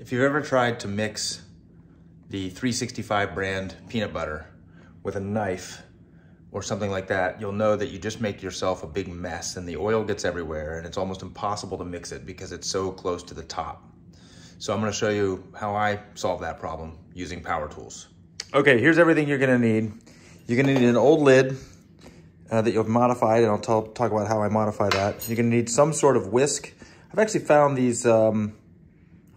If you've ever tried to mix the 365 brand peanut butter with a knife or something like that, you'll know that you just make yourself a big mess and the oil gets everywhere and it's almost impossible to mix it because it's so close to the top. So I'm gonna show you how I solve that problem using power tools. Okay, here's everything you're gonna need. You're gonna need an old lid uh, that you've modified and I'll talk about how I modify that. You're gonna need some sort of whisk. I've actually found these, um,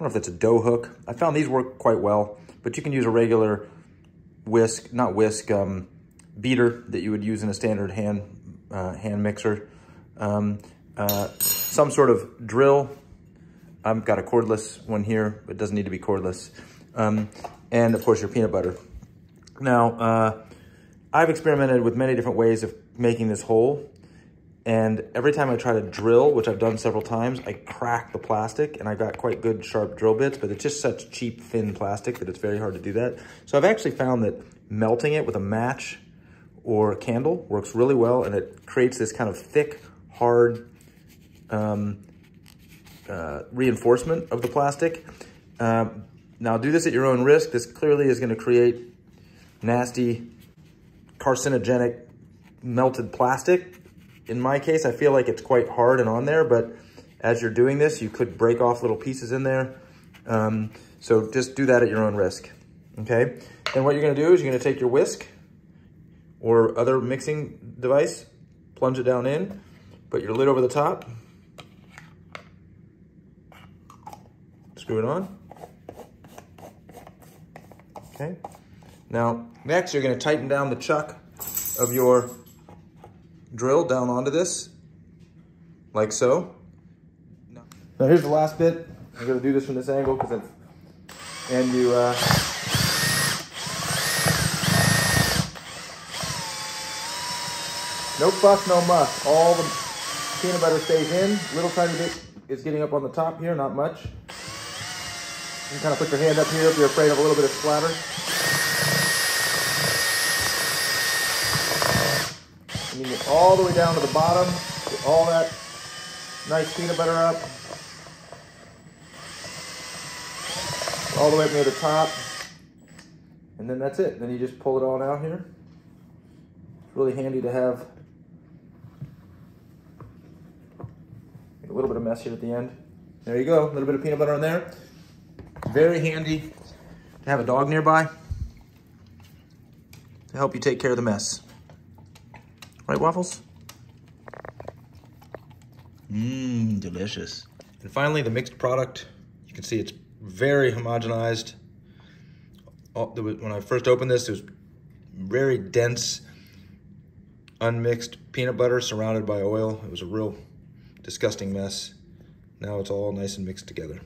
don't know if that's a dough hook. I found these work quite well, but you can use a regular whisk, not whisk, um, beater that you would use in a standard hand, uh, hand mixer. Um, uh, some sort of drill. I've got a cordless one here, but it doesn't need to be cordless. Um, and of course your peanut butter. Now, uh, I've experimented with many different ways of making this hole. And every time I try to drill, which I've done several times, I crack the plastic and I got quite good sharp drill bits, but it's just such cheap, thin plastic that it's very hard to do that. So I've actually found that melting it with a match or a candle works really well and it creates this kind of thick, hard um, uh, reinforcement of the plastic. Um, now do this at your own risk. This clearly is gonna create nasty, carcinogenic melted plastic in my case, I feel like it's quite hard and on there, but as you're doing this, you could break off little pieces in there. Um, so just do that at your own risk, okay? And what you're gonna do is you're gonna take your whisk or other mixing device, plunge it down in, put your lid over the top, screw it on. Okay. Now, next you're gonna tighten down the chuck of your drill down onto this, like so. Now here's the last bit. I'm gonna do this from this angle because it's, and you, uh, no fuss, no muss. All the peanut butter stays in. Little tiny bit is getting up on the top here, not much. You can kind of put your hand up here if you're afraid of a little bit of splatter. You get all the way down to the bottom, get all that nice peanut butter up. All the way up near the top. And then that's it. Then you just pull it all out here. It's really handy to have a little bit of mess here at the end. There you go, a little bit of peanut butter on there. Very handy to have a dog nearby to help you take care of the mess. Right, Waffles? Mmm, delicious. And finally, the mixed product. You can see it's very homogenized. Oh, when I first opened this, it was very dense, unmixed peanut butter surrounded by oil. It was a real disgusting mess. Now it's all nice and mixed together.